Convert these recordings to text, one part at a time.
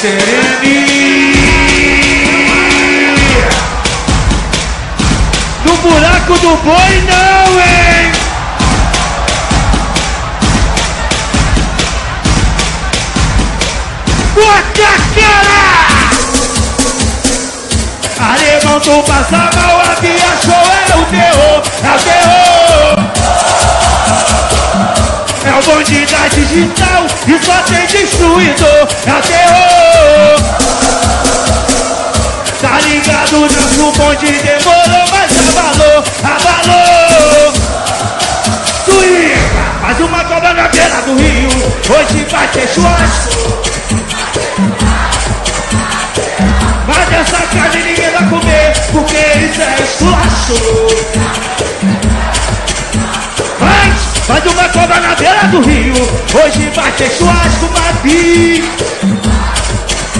serene. No buraco do boi não, hein? Bota cara! Alemão, tu passa mal, a Bia Show é o terror, é o terror! É o bonde da digital e só tem destruidor, é terror! Tá ligado, nosso bonde demorou, mas abalou, abalou! Suíça, faz uma cobra na beira do rio, hoje vai ter churrasco! Mas essa carne ninguém vai comer, porque isso é esculacho. Cobra na beira do rio, hoje vai ter churrasco, Mabi.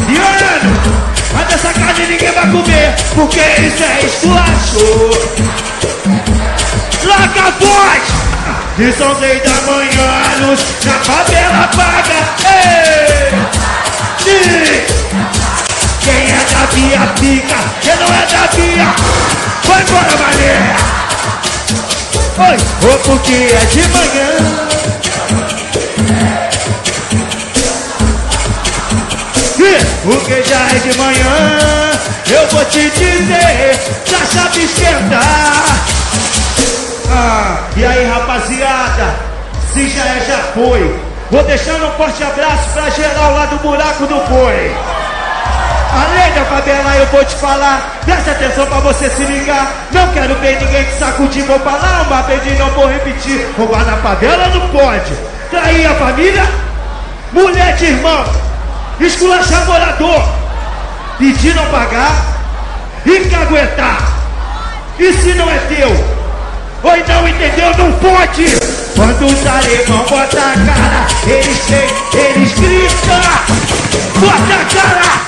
E ano, mas essa carne ninguém vai comer, porque isso é esculacho. Larga a voz! De São Seis da manhã, luz na favela apaga. Ei! Sim! Quem é da Bia fica, quem não é da Bia, vai embora, mané! Ou porque é de manhã. E porque já é de manhã, eu vou te dizer, pra chave esquentar. Ah, e aí rapaziada, se já é, já foi. Vou deixando um forte abraço pra geral lá do buraco do boi. Além da favela eu vou te falar. Presta atenção pra você se ligar. Não quero ver ninguém te sacudir. Vou falar uma vez e não vou repetir. Roubar na favela não pode. Trair a família? Mulher de irmão. Esculachar morador. Pedir não pagar E caguetar E se não é teu? Oi, não entendeu? Não pode! Quando os alemão bota a cara, eles têm, eles gritam! Bota a cara!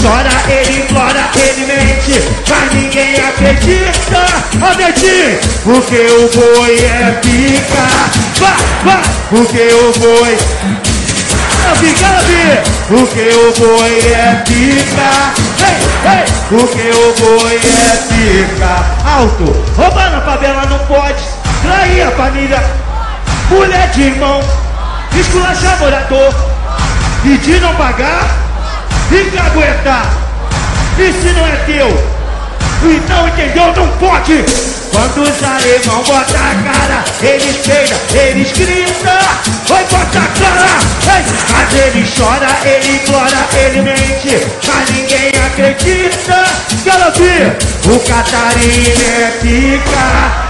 Chora, ele implora, ele mente, mas ninguém acredita! Netinho, porque o boi é pica! Vai, vai! Porque o boi Gabi, Gabi, porque o boi é pica. Ei, ei, porque o boi é pica. Alto, roubar na favela não pode. Trair a família, mulher de irmão, esculachar morador, pedir não pagar e pra aguentar. E se não é teu, então entendeu? Não pode! Quando os alemão bota a cara, eles peiram, eles gritam, vai bota a cara! Ei! Mas ele chora, ele implora, ele mente, mas ninguém acredita! Galopi! O Catarina é pica!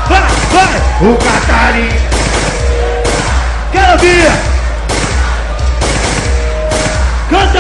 Vai, vai! O Catarina! Galopi! Canta!